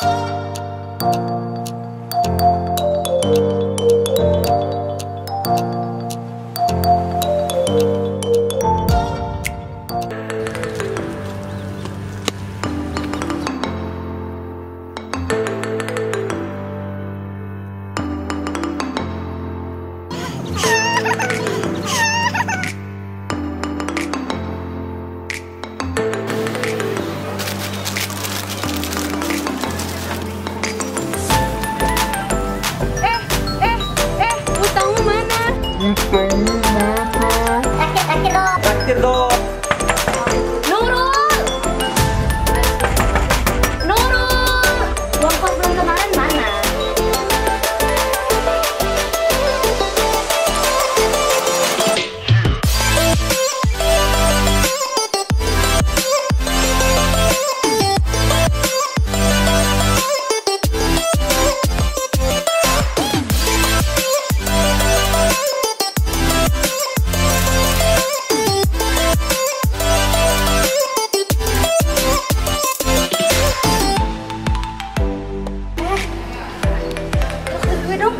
you que dó virus